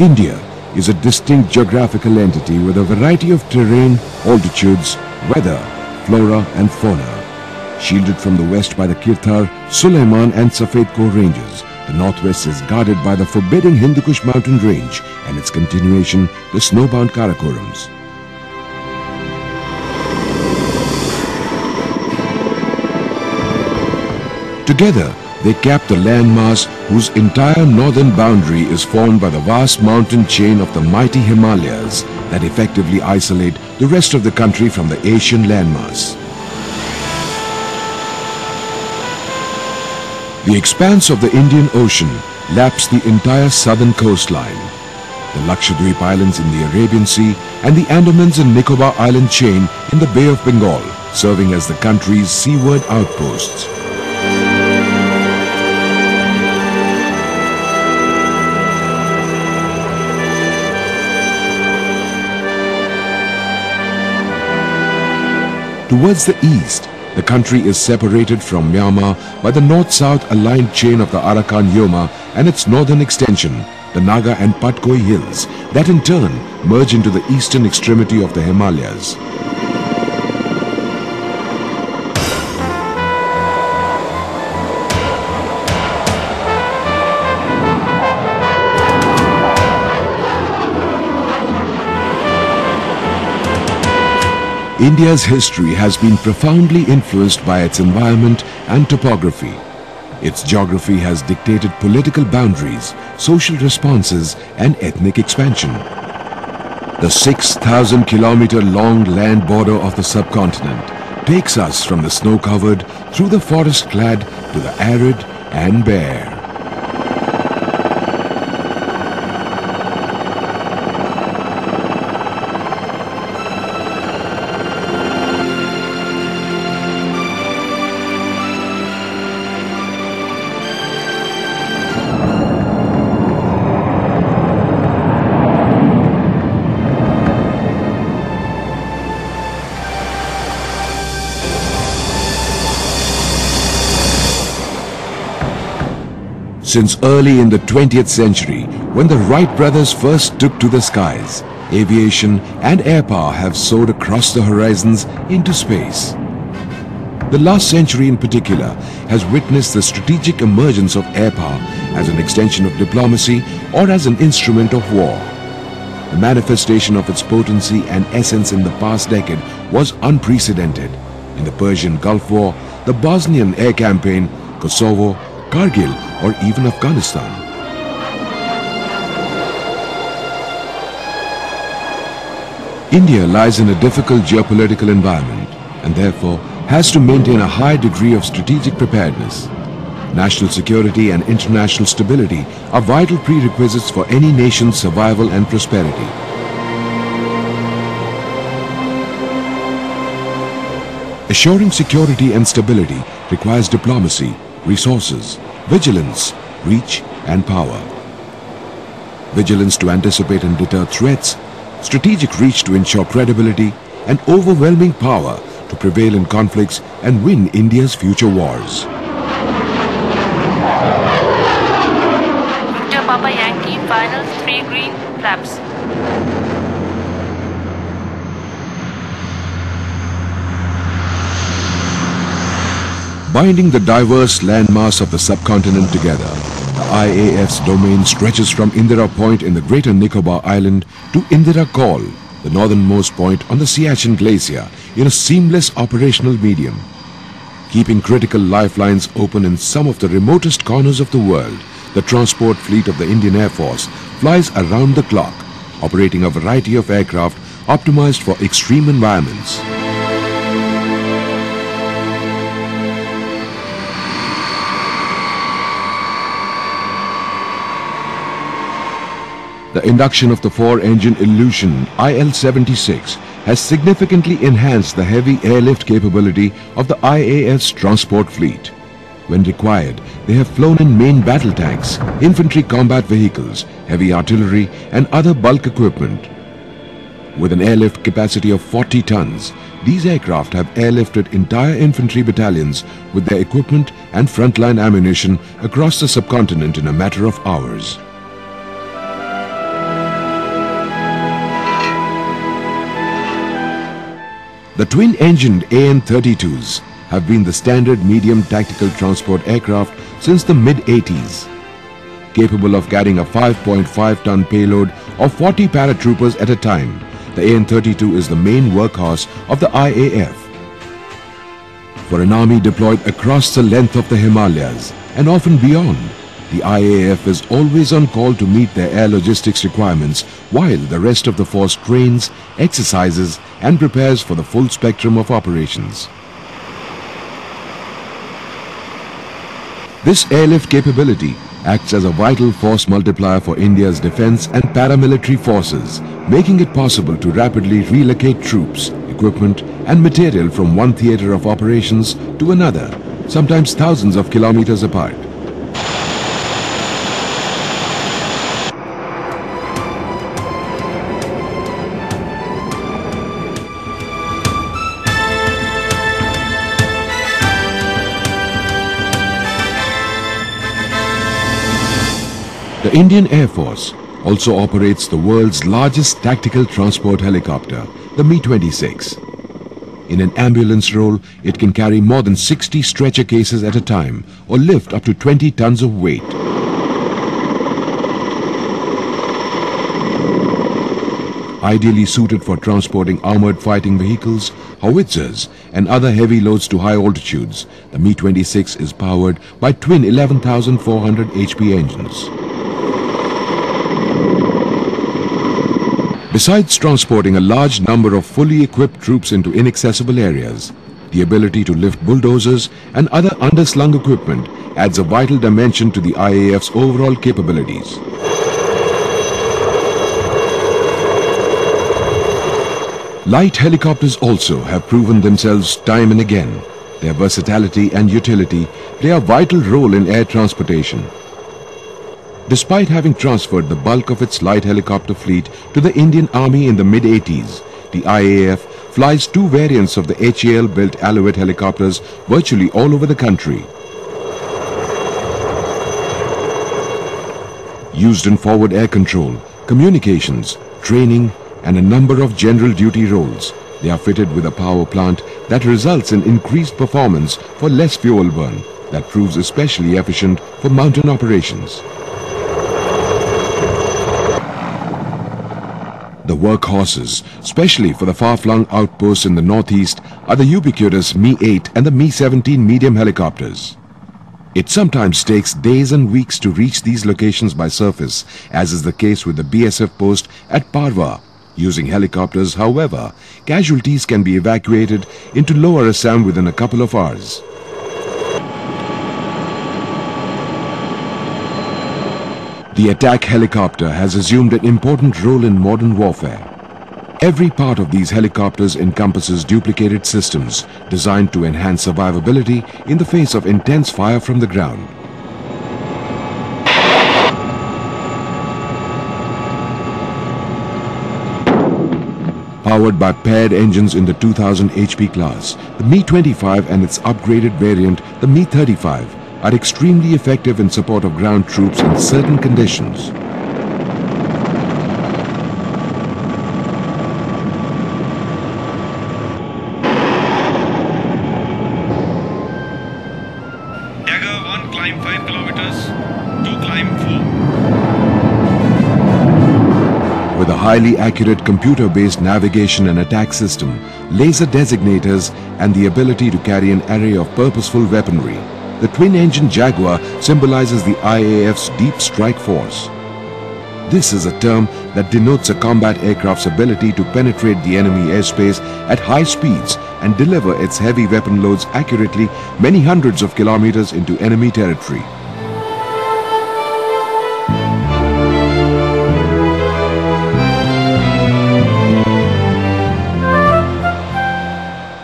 India is a distinct geographical entity with a variety of terrain, altitudes, weather, flora and fauna. Shielded from the west by the Kirthar, Suleiman and Safed Koh ranges, the northwest is guarded by the forbidding Hindu Kush mountain range and its continuation, the snowbound Karakorams. Together, they cap the landmass whose entire northern boundary is formed by the vast mountain chain of the mighty Himalayas that effectively isolate the rest of the country from the Asian landmass. The expanse of the Indian Ocean laps the entire southern coastline. The Lakshadweep Islands in the Arabian Sea and the Andamans and Nicobar Island chain in the Bay of Bengal serving as the country's seaward outposts. Towards the east, the country is separated from Myanmar by the north-south aligned chain of the Arakan Yoma and its northern extension, the Naga and Patkai hills, that in turn merge into the eastern extremity of the Himalayas. India's history has been profoundly influenced by its environment and topography. Its geography has dictated political boundaries, social responses and ethnic expansion. The 6,000 kilometer long land border of the subcontinent takes us from the snow-covered through the forest-clad to the arid and bare. Since early in the 20th century, when the Wright brothers first took to the skies, aviation and air power have soared across the horizons into space. The last century in particular has witnessed the strategic emergence of air power as an extension of diplomacy or as an instrument of war. The manifestation of its potency and essence in the past decade was unprecedented. In the Persian Gulf War, the Bosnian air campaign, Kosovo, Kargil or even Afghanistan. India lies in a difficult geopolitical environment and therefore has to maintain a high degree of strategic preparedness. National security and international stability are vital prerequisites for any nation's survival and prosperity. Assuring security and stability requires diplomacy, resources, vigilance, reach and power. Vigilance to anticipate and deter threats, strategic reach to ensure credibility, and overwhelming power to prevail in conflicts and win India's future wars. Papa Yankee finals 3 green flaps. Binding the diverse landmass of the subcontinent together, the IAF's domain stretches from Indira Point in the Greater Nicobar Island to Indira Col, the northernmost point on the Siachen Glacier, in a seamless operational medium. Keeping critical lifelines open in some of the remotest corners of the world, the transport fleet of the Indian Air Force flies around the clock, operating a variety of aircraft optimized for extreme environments. The induction of the four-engine Ilyushin IL-76 has significantly enhanced the heavy airlift capability of the IAF's transport fleet. When required, they have flown in main battle tanks, infantry combat vehicles, heavy artillery and other bulk equipment. With an airlift capacity of 40 tons, these aircraft have airlifted entire infantry battalions with their equipment and frontline ammunition across the subcontinent in a matter of hours. The twin-engined AN-32s have been the standard medium tactical transport aircraft since the mid-80s. Capable of carrying a 5.5-ton payload of 40 paratroopers at a time, the AN-32 is the main workhorse of the IAF. For an army deployed across the length of the Himalayas and often beyond, the IAF is always on call to meet their air logistics requirements while the rest of the force trains, exercises and prepares for the full spectrum of operations. This airlift capability acts as a vital force multiplier for India's defense and paramilitary forces, making it possible to rapidly relocate troops, equipment and material from one theatre of operations to another, sometimes thousands of kilometers apart. The Indian Air Force also operates the world's largest tactical transport helicopter, the Mi-26. In an ambulance role, it can carry more than 60 stretcher cases at a time or lift up to 20 tons of weight. Ideally suited for transporting armored fighting vehicles, howitzers and other heavy loads to high altitudes, the Mi-26 is powered by twin 11,400 HP engines. Besides transporting a large number of fully equipped troops into inaccessible areas, the ability to lift bulldozers and other underslung equipment adds a vital dimension to the IAF's overall capabilities. Light helicopters also have proven themselves time and again. Their versatility and utility play a vital role in air transportation. Despite having transferred the bulk of its light helicopter fleet to the Indian Army in the mid-80s, the IAF flies two variants of the HAL-built Alouette helicopters virtually all over the country. Used in forward air control, communications, training and a number of general duty roles, they are fitted with a power plant that results in increased performance for less fuel burn that proves especially efficient for mountain operations. The workhorses, especially for the far-flung outposts in the northeast, are the ubiquitous Mi-8 and the Mi-17 medium helicopters. It sometimes takes days and weeks to reach these locations by surface, as is the case with the BSF post at Parva. Using helicopters, however, casualties can be evacuated into lower Assam within a couple of hours. The attack helicopter has assumed an important role in modern warfare. Every part of these helicopters encompasses duplicated systems designed to enhance survivability in the face of intense fire from the ground. Powered by paired engines in the 2000 HP class, the Mi-25 and its upgraded variant, the Mi-35, are extremely effective in support of ground troops in certain conditions. Dagger 1 climb 5 kilometers, 2 climb 4. With a highly accurate computer-based navigation and attack system, laser designators and the ability to carry an array of purposeful weaponry, the twin-engine Jaguar symbolizes the IAF's deep strike force. This is a term that denotes a combat aircraft's ability to penetrate the enemy airspace at high speeds and deliver its heavy weapon loads accurately many hundreds of kilometers into enemy territory.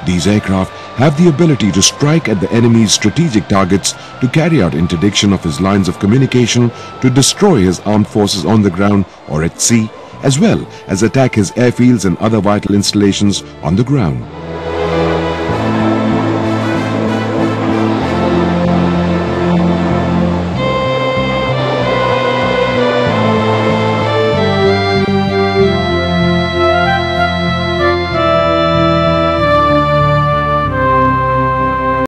These aircraft have the ability to strike at the enemy's strategic targets to carry out interdiction of his lines of communication, to destroy his armed forces on the ground or at sea, as well as attack his airfields and other vital installations on the ground.